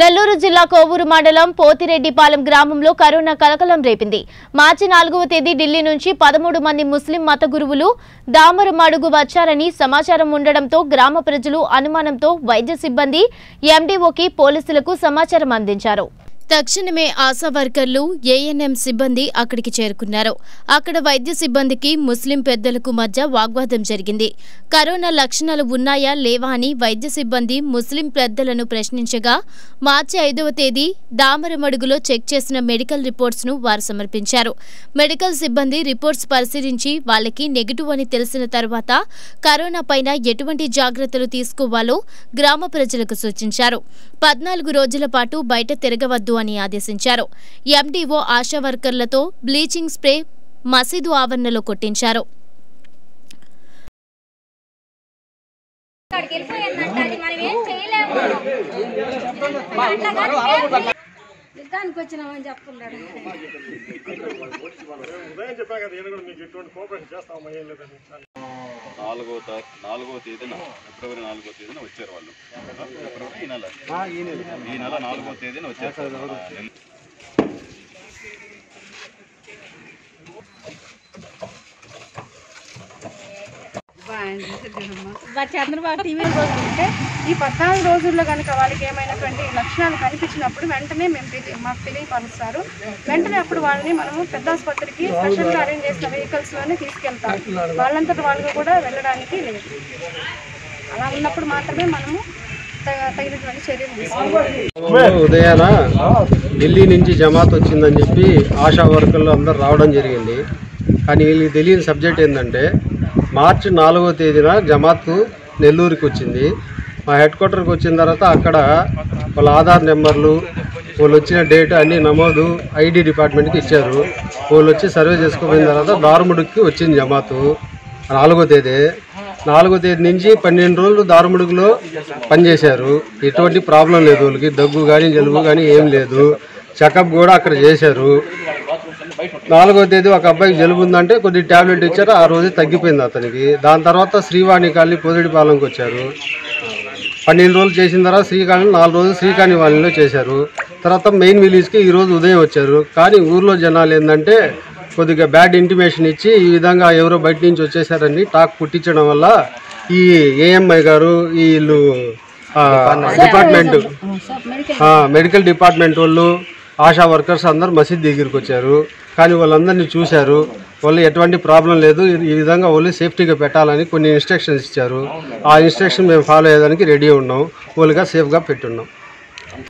నెల్లూరు జిల్లా కోవూరు మండలం పోతిరెడ్డిపాలెం గ్రామంలో కరోనా కలకలం రేపింది. మార్చి నాలుగవ తేదీ ఢిల్లీ నుంచి పదమూడు మంది ముస్లిం మత గురువులు దామరమడుగు వచ్చారని సమాచారం ఉండడంతో గ్రామ ప్రజలు అనుమానంతో వైద్య సిబ్బంది ఎండీఓకి పోలీసులకు సమాచారం అందించారు. తక్షణమే ఆశా వర్కర్లు ఏఎన్ఎం సిబ్బంది అక్కడికి చేరుకున్నారు. అక్కడ వైద్య సిబ్బందికి ముస్లిం పెద్దలకు మధ్య వాగ్వాదం జరిగింది. కరోనా లక్షణాలు ఉన్నాయా లేవా అని వైద్య సిబ్బంది ముస్లిం పెద్దలను ప్రశ్నించగా మార్చి ఐదవ తేదీ దామరమడుగులో చెక్ చేసిన మెడికల్ రిపోర్ట్స్ను వారు సమర్పించారు. మెడికల్ సిబ్బంది రిపోర్ట్స్ పరిశీలించి వాళ్ళకి నెగిటివ్ అని తెలిసిన తర్వాత కరోనా పైన ఎటువంటి జాగ్రత్తలు తీసుకోవాలో గ్రామ ప్రజలకు సూచించారు. పద్నాలుగు రోజుల పాటు బయట తిరగవద్దు అని ఆదేశించారు. ఎండీఓ ఆశా వర్కర్లతో బ్లీచింగ్ స్ప్రే మసీదు ఆవరణలో కొట్టించారు. యుద్ధానికి వచ్చినామని చెప్తున్నాడు. ఉదయం చెప్పా కదా నేను కూడా మీకు ఎటువంటి కోఆపరేషన్ చేస్తామా ఏం లేదని. నాలుగో తా- నాలుగో తేదీన ఫిబ్రవరి నాలుగో తేదీన వచ్చారు వాళ్ళు. ఫిబ్రవరి ఈ నెల. ఈ నెల. నాలుగో తేదీన వచ్చారు. చంద్రబాబు టీవీ అంటే ఈ పద్నాలుగు రోజుల్లో కనుక వాళ్ళకి ఏమైనటువంటి లక్షణాలు కనిపించినప్పుడు వెంటనే మేము తెలియ మాకు తెలియపరుస్తారు వెంటనే అప్పుడు వాళ్ళని మనము పెద్ద ఆసుపత్రికి స్పెషల్గా అరేంజ్ చేసిన వెహికల్స్లోనే తీసుకెళ్తాం. వాళ్ళంతట వాళ్ళు కూడా వెళ్ళడానికి లేదు. అలా ఉన్నప్పుడు మాత్రమే మనము ఉదయాన ఢిల్లీ నుంచి జమాత్ వచ్చిందని చెప్పి ఆశా వర్కర్లు అందరు రావడం జరిగింది. కానీ వీళ్ళకి తెలియని సబ్జెక్ట్ ఏంటంటే మార్చి నాలుగో తేదీన జమాత్ నెల్లూరుకి వచ్చింది. మా హెడ్ క్వార్టర్కి వచ్చిన తర్వాత అక్కడ వాళ్ళ ఆధార్ నెంబర్లు వాళ్ళు వచ్చిన డేట్ అన్నీ నమోదు ఐడి డిపార్ట్మెంట్కి ఇచ్చారు. వాళ్ళు వచ్చి సర్వే చేసుకుపోయిన తర్వాత దారుముడికి వచ్చింది జమాతు నాలుగో తేదీ. నాలుగో తేదీ నుంచి పన్నెండు రోజులు దారుముడుగులో పనిచేశారు ఎటువంటి ప్రాబ్లం లేదు వాళ్ళకి. దగ్గు కానీ జలుబు కానీ ఏం లేదు. చెకప్ కూడా అక్కడ చేశారు. నాలుగో తేదీ ఒక అబ్బాయికి జలుబు ఉందంటే కొద్ది టాబ్లెట్ ఇచ్చారు ఆ రోజు తగ్గిపోయింది అతనికి దాని తర్వాత శ్రీవాణి కాలనీ పొదిడిపాలెంకి వచ్చారు పన్నెండు రోజులు చేసిన తర్వాత శ్రీకాళి నాలుగు రోజులు శ్రీకాళి వాళ్ళలో చేశారు తర్వాత మెయిన్ విలేజ్కి ఈరోజు ఉదయం వచ్చారు కానీ ఊర్లో జనాలు ఏంటంటే కొద్దిగా బ్యాడ్ ఇంటిమేషన్ ఇచ్చి ఈ విధంగా ఎవరో బయట నుంచి వచ్చేసారని టాక్ పుట్టించడం వల్ల ఈ ఏఎంఐ గారు వీళ్ళు డిపార్ట్మెంట్ మెడికల్ డిపార్ట్మెంట్ వాళ్ళు ఆశా వర్కర్స్ అందరూ మసీద్ దగ్గరికి వచ్చారు. కానీ వాళ్ళందరినీ చూశారు. వాళ్ళు ఎటువంటి ప్రాబ్లం లేదు. ఈ- ఈ విధంగా వాళ్ళు సేఫ్టీగా పెట్టాలని కొన్ని ఇన్స్ట్రక్షన్స్ ఇచ్చారు. ఆ ఇన్స్ట్రక్షన్ మేము ఫాలో అయ్యేదానికి రెడీ ఉన్నాం. వాళ్ళుగా సేఫ్గా పెట్టున్నాం.